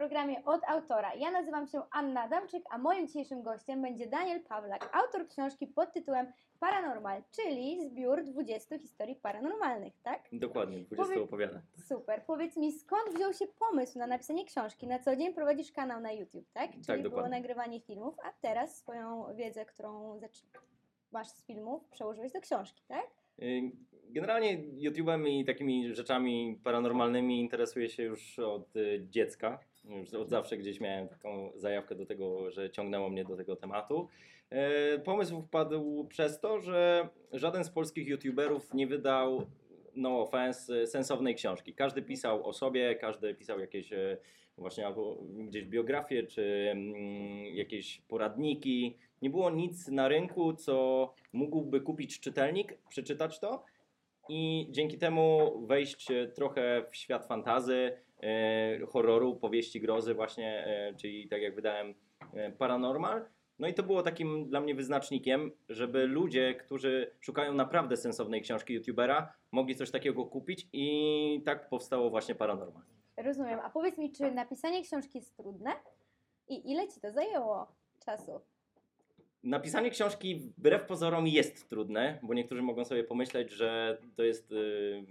programie od autora. Ja nazywam się Anna Adamczyk, a moim dzisiejszym gościem będzie Daniel Pawlak, autor książki pod tytułem Paranormal, czyli zbiór 20 historii paranormalnych, tak? Dokładnie, 20 Powiedz- opowiadań. Super. Powiedz mi, skąd wziął się pomysł na napisanie książki? Na co dzień prowadzisz kanał na YouTube, tak? Czyli było dokładnie. nagrywanie filmów, a teraz swoją wiedzę, którą masz z filmów, przełożyłeś do książki, tak? Y, Generalnie YouTube'em i takimi rzeczami paranormalnymi interesuję się już od y, dziecka. Już od zawsze gdzieś miałem taką zajawkę do tego, że ciągnęło mnie do tego tematu. E, Pomysł wpadł przez to, że żaden z polskich YouTuberów nie wydał, no offense, sensownej książki. Każdy pisał o sobie, każdy pisał jakieś e, właśnie albo gdzieś biografie, czy mm, jakieś poradniki. Nie było nic na rynku, co mógłby kupić czytelnik, przeczytać to i dzięki temu wejść e, trochę w świat fantazy, horroru, powieści grozy właśnie, e, czyli tak jak wydałem e, Paranormal. No i to było takim dla mnie wyznacznikiem, żeby ludzie, którzy szukają naprawdę sensownej książki youtubera, mogli coś takiego kupić i tak powstało właśnie Paranormal. Rozumiem. A powiedz mi, czy napisanie książki jest trudne? I ile ci to zajęło czasu? Napisanie książki wbrew pozorom jest trudne, bo niektórzy mogą sobie pomyśleć, że to jest y,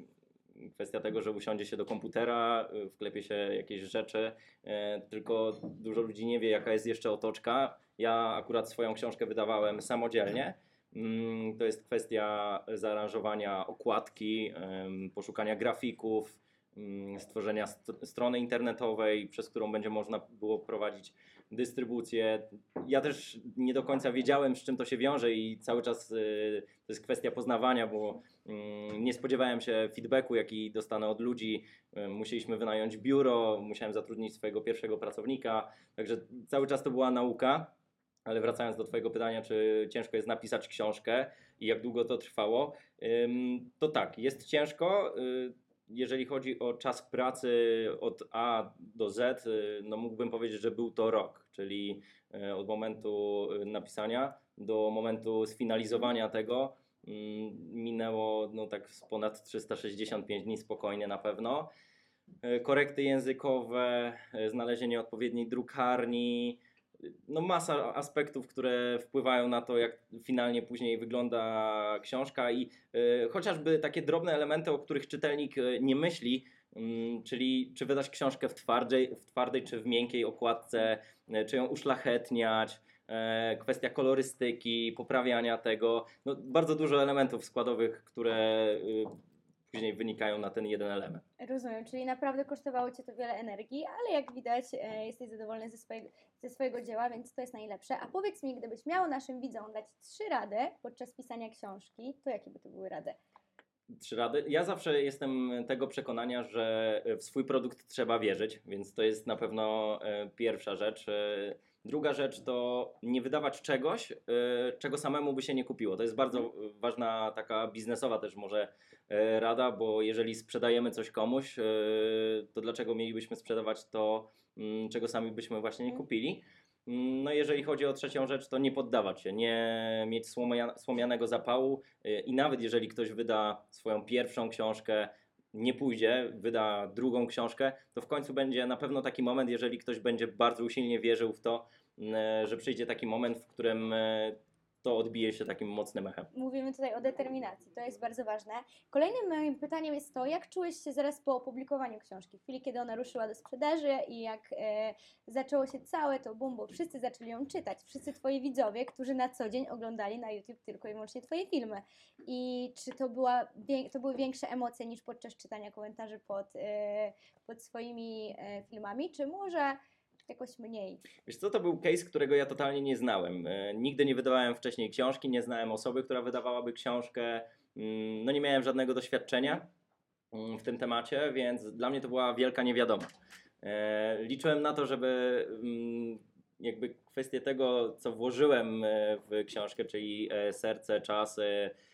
kwestia tego, że usiądzie się do komputera, y, wklepie się jakieś rzeczy, y, tylko dużo ludzi nie wie, jaka jest jeszcze otoczka. Ja akurat swoją książkę wydawałem samodzielnie. Mm, To jest kwestia zaaranżowania okładki, poszukania grafików, stworzenia st- strony internetowej, przez którą będzie można było prowadzić dystrybucję. Ja też nie do końca wiedziałem, z czym to się wiąże i cały czas y, to jest kwestia poznawania, bo mm, nie spodziewałem się feedbacku, jaki dostanę od ludzi. Y, Musieliśmy wynająć biuro, musiałem zatrudnić swojego pierwszego pracownika, także cały czas to była nauka. Ale wracając do Twojego pytania, czy ciężko jest napisać książkę i jak długo to trwało, to tak, jest ciężko. Jeżeli chodzi o czas pracy od A do Z, y, no mógłbym powiedzieć, że był to rok, czyli y, od momentu y, napisania do momentu sfinalizowania tego mm, minęło no tak ponad 365 dni spokojnie na pewno. Korekty językowe, znalezienie odpowiedniej drukarni, no masa aspektów, które wpływają na to, jak finalnie później wygląda książka i y, chociażby takie drobne elementy, o których czytelnik y, nie myśli, mm, czyli czy wydać książkę w twardej, w twardej czy w miękkiej okładce, y, czy ją uszlachetniać, e, kwestia kolorystyki, poprawiania tego, no, bardzo dużo elementów składowych, które y, później wynikają na ten jeden element. Rozumiem, czyli naprawdę kosztowało Cię to wiele energii, ale jak widać e, jesteś zadowolony ze swojego, ze swojego dzieła, więc to jest najlepsze. A powiedz mi, gdybyś miał naszym widzom dać trzy rady podczas pisania książki, to jakie by to były rady? Trzy rady. Ja zawsze jestem tego przekonania, że w swój produkt trzeba wierzyć, więc to jest na pewno e, pierwsza rzecz. E, Druga rzecz to nie wydawać czegoś, e, czego samemu by się nie kupiło. To jest bardzo e, ważna taka biznesowa też może e, rada, bo jeżeli sprzedajemy coś komuś, e, to dlaczego mielibyśmy sprzedawać to, mm, czego sami byśmy właśnie nie Mhm. kupili? Mm, No jeżeli chodzi o trzecią rzecz, to nie poddawać się, nie mieć słomia, słomianego zapału i nawet jeżeli ktoś wyda swoją pierwszą książkę, nie pójdzie, wyda drugą książkę, to w końcu będzie na pewno taki moment, jeżeli ktoś będzie bardzo usilnie wierzył w to, mm, że przyjdzie taki moment, w którym y, to odbije się takim mocnym echem. Mówimy tutaj o determinacji, to jest bardzo ważne. Kolejnym moim pytaniem jest to, jak czułeś się zaraz po opublikowaniu książki, w chwili, kiedy ona ruszyła do sprzedaży i jak e, zaczęło się całe to boom, bo wszyscy zaczęli ją czytać, wszyscy Twoi widzowie, którzy na co dzień oglądali na YouTube tylko i wyłącznie Twoje filmy. I czy to, była, to były większe emocje niż podczas czytania komentarzy pod, e, pod swoimi e, filmami, czy może jakoś mniej? Wiesz co, to był case, którego ja totalnie nie znałem. E, Nigdy nie wydawałem wcześniej książki, nie znałem osoby, która wydawałaby książkę. Mm, No nie miałem żadnego doświadczenia mm, w tym temacie, więc dla mnie to była wielka niewiadoma. E, Liczyłem na to, żeby mm, jakby kwestię tego, co włożyłem e, w książkę, czyli serce, czas,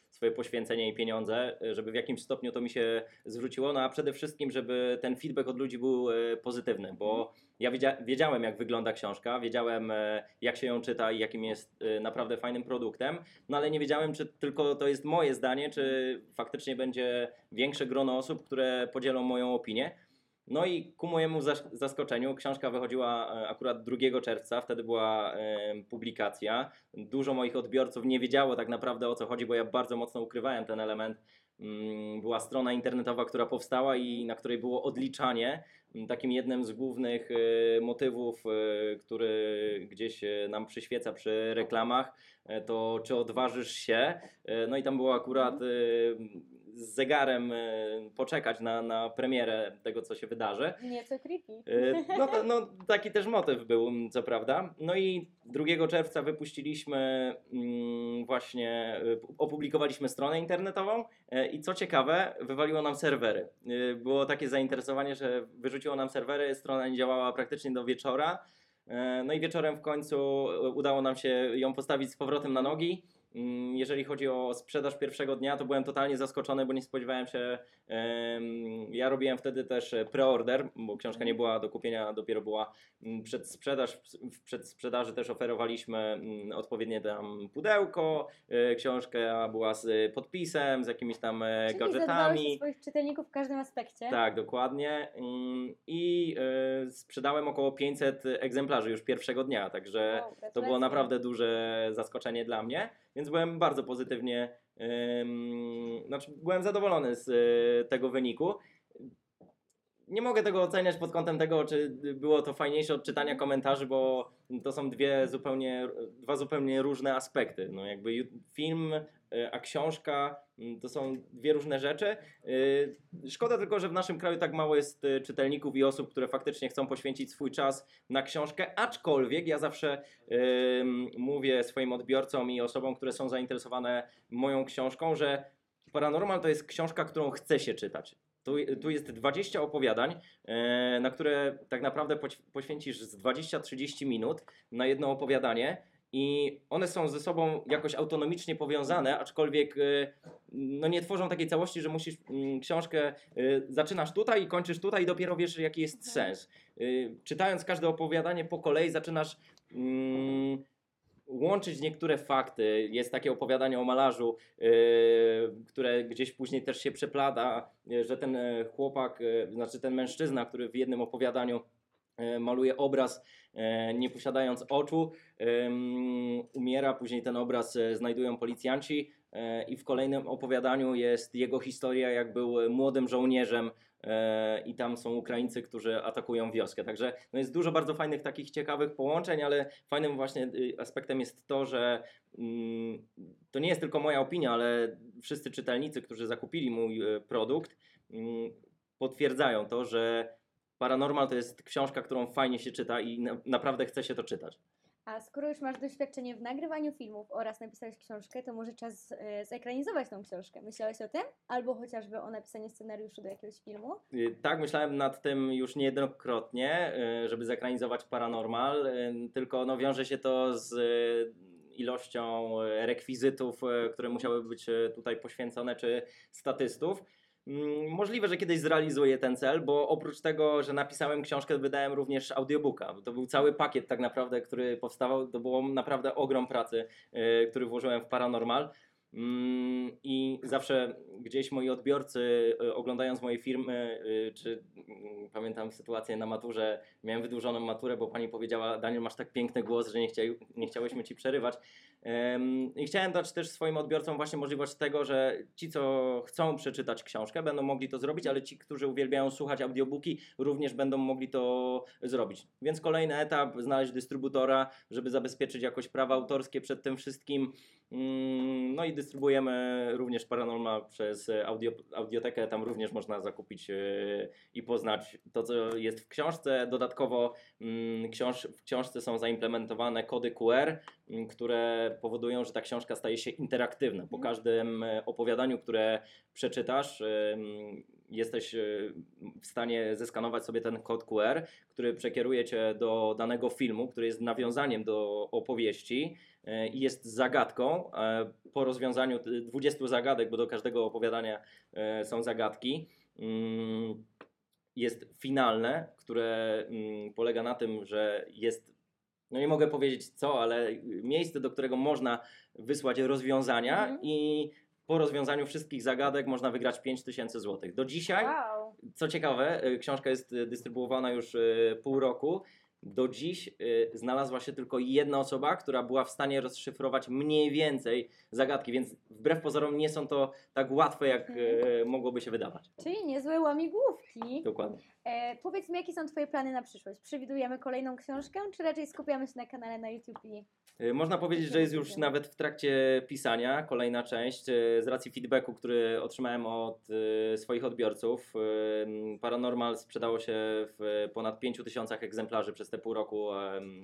swoje poświęcenie i pieniądze, żeby w jakimś stopniu to mi się zwróciło, no a przede wszystkim, żeby ten feedback od ludzi był pozytywny, bo ja wiedzia wiedziałem, jak wygląda książka, wiedziałem, e, jak się ją czyta i jakim jest e, naprawdę fajnym produktem, no ale nie wiedziałem, czy tylko to jest moje zdanie, czy faktycznie będzie większe grono osób, które podzielą moją opinię. No i ku mojemu zaskoczeniu książka wychodziła e, akurat 2 czerwca, wtedy była publikacja. Dużo moich odbiorców nie wiedziało tak naprawdę o co chodzi, bo ja bardzo mocno ukrywałem ten element. Mm, Była strona internetowa, która powstała i na której było odliczanie. Takim jednym z głównych e, motywów, e, który gdzieś e, nam przyświeca przy reklamach, to czy odważysz się. No i tam było akurat e, z zegarem e, poczekać na, na premierę tego, co się wydarzy. Nieco creepy. E, No, to, no taki też motyw był, m, co prawda. No i 2 czerwca wypuściliśmy mm, właśnie, e, opublikowaliśmy stronę internetową i co ciekawe, wywaliło nam serwery. Było takie zainteresowanie, że wyrzuciło nam serwery, strona nie działała praktycznie do wieczora. No i wieczorem w końcu udało nam się ją postawić z powrotem na nogi. Mm, Jeżeli chodzi o sprzedaż pierwszego dnia, to byłem totalnie zaskoczony, bo nie spodziewałem się. Ja robiłem wtedy też e, preorder, bo książka nie była do kupienia, dopiero była mm, przedsprzedaż. W przedsprzedaży też oferowaliśmy mm, odpowiednie tam pudełko. e, Książka była z podpisem, z jakimiś tam e, Czyli gadżetami. swoich czytelników w każdym aspekcie. Tak, dokładnie. I sprzedałem około 500 egzemplarzy już pierwszego dnia, także Wow, to było naprawdę duże zaskoczenie dla mnie, więc byłem bardzo pozytywnie, ym, znaczy byłem zadowolony z y, tego wyniku. Nie mogę tego oceniać pod kątem tego, czy było to fajniejsze od czytania komentarzy, bo to są dwie zupełnie, dwa zupełnie różne aspekty. No jakby film, y, a książka y, to są dwie różne rzeczy. Y, Szkoda tylko, że w naszym kraju tak mało jest y, czytelników i osób, które faktycznie chcą poświęcić swój czas na książkę, aczkolwiek ja zawsze mówię swoim odbiorcom i osobom, które są zainteresowane moją książką, że Paranormal to jest książka, którą chce się czytać. Tu, tu jest 20 opowiadań, e, na które tak naprawdę poświęcisz z 20-30 minut na jedno opowiadanie i one są ze sobą jakoś autonomicznie powiązane, aczkolwiek e, no nie tworzą takiej całości, że musisz mm, książkę, y, zaczynasz tutaj i kończysz tutaj i dopiero wiesz jaki jest sens. Czytając każde opowiadanie po kolei zaczynasz mm, łączyć niektóre fakty. Jest takie opowiadanie o malarzu, yy, które gdzieś później też się przeplada, yy, że ten e, chłopak, yy, znaczy ten mężczyzna, który w jednym opowiadaniu yy, maluje obraz, yy, nie posiadając oczu, umiera, później ten obraz znajdują policjanci i w kolejnym opowiadaniu jest jego historia, jak był e, młodym żołnierzem e, i tam są Ukraińcy, którzy atakują wioskę. Także no jest dużo bardzo fajnych takich ciekawych połączeń, ale fajnym właśnie y, aspektem jest to, że mm, to nie jest tylko moja opinia, ale wszyscy czytelnicy, którzy zakupili mój e, produkt, mm, potwierdzają to, że Paranormal to jest książka, którą fajnie się czyta i na, naprawdę chce się to czytać. A skoro już masz doświadczenie w nagrywaniu filmów oraz napisałeś książkę, to może czas e, zekranizować tą książkę. Myślałeś o tym? Albo chociażby o napisaniu scenariuszu do jakiegoś filmu? Y, Tak, myślałem nad tym już niejednokrotnie, y, żeby zekranizować Paranormal, y, tylko no, wiąże się to z ilością rekwizytów, które musiały być tutaj poświęcone, czy statystów. Mm, Możliwe, że kiedyś zrealizuję ten cel, bo oprócz tego, że napisałem książkę, wydałem również audiobooka. To był cały pakiet tak naprawdę, który powstawał. To było naprawdę ogrom pracy, y, który włożyłem w Paranormal. Mm, I zawsze gdzieś moi odbiorcy, y, oglądając moje filmy, y, czy mm, pamiętam sytuację na maturze, miałem wydłużoną maturę, bo pani powiedziała: Daniel, masz tak piękny głos, że nie, chcia, nie chciałyśmy ci przerywać. I chciałem dać też swoim odbiorcom właśnie możliwość tego, że ci, co chcą przeczytać książkę, będą mogli to zrobić, ale ci, którzy uwielbiają słuchać audiobooki, również będą mogli to zrobić. Więc kolejny etap, znaleźć dystrybutora, żeby zabezpieczyć jakoś prawa autorskie przed tym wszystkim. Mm, No i dystrybuujemy również Paranormal przez audio, audiotekę. Tam również można zakupić e, i poznać to, co jest w książce. Dodatkowo mm, w książce są zaimplementowane kody QR, m, które powodują, że ta książka staje się interaktywna. Po Mhm. każdym e, opowiadaniu, które przeczytasz, jesteś e, w stanie zeskanować sobie ten kod QR, który przekieruje cię do danego filmu, który jest nawiązaniem do opowieści e, i jest zagadką. Po rozwiązaniu t- 20 zagadek, bo do każdego opowiadania są zagadki, mm, jest finalne, które mm, polega na tym, że jest, no nie mogę powiedzieć co, ale miejsce, do którego można wysłać rozwiązania Mhm. i po rozwiązaniu wszystkich zagadek można wygrać 5000 zł. Do dzisiaj Wow. co ciekawe, y, książka jest y, dystrybuowana już y, pół roku. Do dziś y, znalazła się tylko jedna osoba, która była w stanie rozszyfrować mniej więcej zagadki, więc wbrew pozorom nie są to tak łatwe, jak y, mogłoby się wydawać. Czyli niezłe łamigłówki. Dokładnie. E, powiedz mi, jakie są Twoje plany na przyszłość? Przewidujemy kolejną książkę, czy raczej skupiamy się na kanale na YouTube i Y, Można powiedzieć, że jest już nawet w trakcie pisania kolejna część y, z racji feedbacku, który otrzymałem od y, swoich odbiorców. Paranormal sprzedało się w ponad 5000 egzemplarzy przez te pół roku.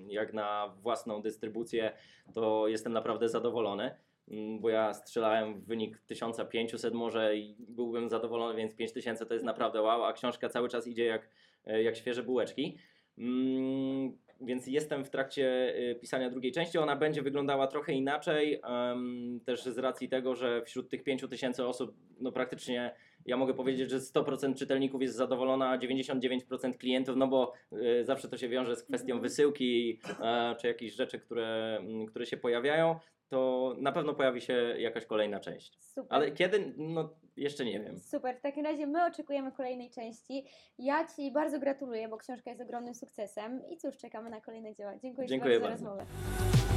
Jak na własną dystrybucję, to jestem naprawdę zadowolony. Mm, Bo ja strzelałem w wynik 1500 może i byłbym zadowolony, więc 5000 to jest naprawdę wow, a książka cały czas idzie jak, e, jak świeże bułeczki. Mm, Więc jestem w trakcie y, pisania drugiej części. Ona będzie wyglądała trochę inaczej, też z racji tego, że wśród tych 5000 osób, no praktycznie ja mogę powiedzieć, że 100% czytelników jest zadowolona, a 99% klientów, no bo y, zawsze to się wiąże z kwestią wysyłki e, czy jakichś rzeczy, które, które się pojawiają, to na pewno pojawi się jakaś kolejna część. super. Ale kiedy? No jeszcze nie wiem. Super, w takim razie my oczekujemy kolejnej części. Ja Ci bardzo gratuluję, bo książka jest ogromnym sukcesem i cóż, czekamy na kolejne dzieła. Dziękuję, Dziękuję bardzo za bardzo. rozmowę.